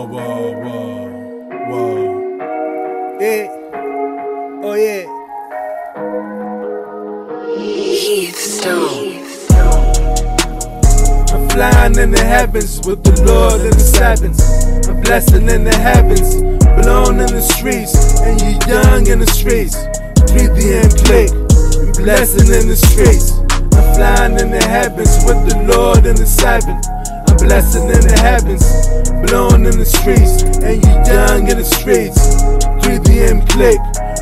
Whoa, whoa, whoa, whoa. Yeah. Oh yeah. Heath Stone. I'm flying in the heavens with the Lord in the sevens. I'm blessing in the heavens, blown in the streets, and you young in the streets. 3DM click, we blessing in the streets. I'm flying in the heavens with the Lord in the seven. Blessing in the heavens, blown in the streets, and you young in the streets. 3DM click,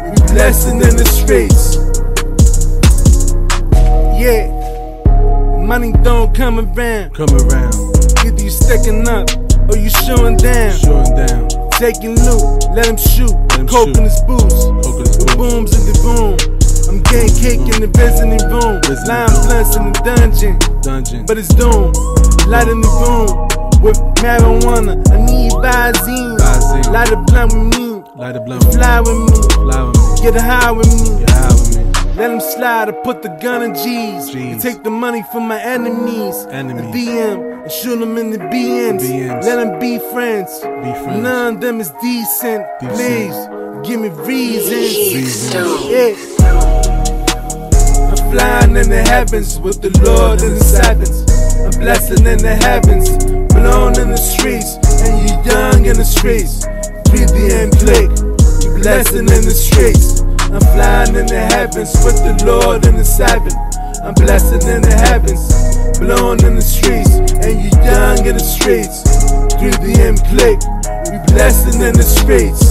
we blessing in the streets. Yeah. Money don't come around. Come around, Either you sticking up or you showing down. showing down. Taking loot, let him shoot. him Coke shoot. in his boots. With booms in the room. I'm getting cake in the visiting room. Lime blunts in the dungeon. dungeon. But it's doom. Light in the room. With marijuana. I need Visine. Light a blunt with me. Light a blunt, Fly with me. fly with me, Get high with me. get high with me. Let him slide, I put the gun in G's. G's. Take the money from my enemies. Enemies. And DM and shoot them in the BMs. BMs. Let them be friends. Be friends. None of them is decent. Decent. Please, give me reasons. Heath Stone. Yeah. I'm flying in the heavens with the Lord in the sevens. Blessing in the heavens, blown in the streets, and you young in the streets. 3DM click, you blessing in the streets. I'm flying in the heavens with the Lord in the seven. I'm blessing in the heavens, blown in the streets, and you young in the streets. 3DM click, we blessing in the streets.